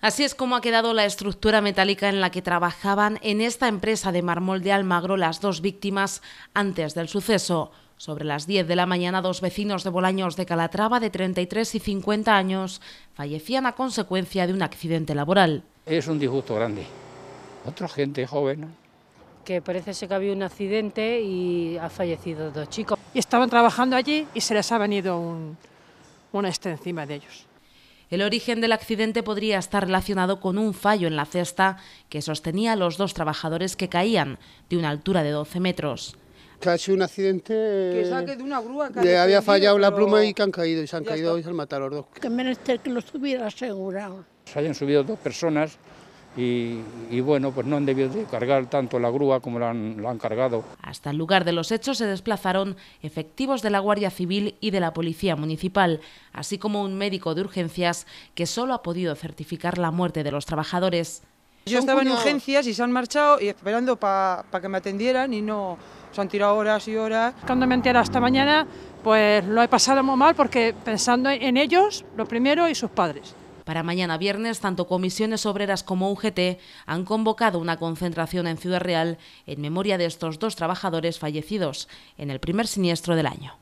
Así es como ha quedado la estructura metálica en la que trabajaban en esta empresa de mármol de Almagro las dos víctimas antes del suceso. Sobre las 10 de la mañana, dos vecinos de Bolaños de Calatrava, de 33 y 50 años, fallecían a consecuencia de un accidente laboral. Es un disgusto grande. Otra gente joven. Que parece ser que había un accidente y ha fallecido dos chicos. Y estaban trabajando allí y se les ha venido un, una este encima de ellos. El origen del accidente podría estar relacionado con un fallo en la cesta que sostenía a los dos trabajadores que caían de una altura de 12 metros. Que ha sido un accidente. Que saque de una grúa. Que le había fallado la pluma y que han caído, y se han caído está. y se han matado los dos. que menester que los hubiera asegurado. Se hayan subido dos personas y, y bueno, pues no han debido de cargar tanto la grúa como la han, la han cargado. Hasta el lugar de los hechos se desplazaron efectivos de la Guardia Civil y de la Policía Municipal, así como un médico de urgencias que solo ha podido certificar la muerte de los trabajadores. Yo estaba en urgencias y se han marchado y esperando para que me atendieran y no. Se han tirado horas y horas. Cuando me enteré esta mañana, pues lo he pasado muy mal porque pensando en ellos, lo primero, y sus padres. Para mañana viernes, tanto comisiones obreras como UGT han convocado una concentración en Ciudad Real en memoria de estos dos trabajadores fallecidos en el primer siniestro del año.